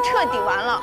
彻底完了。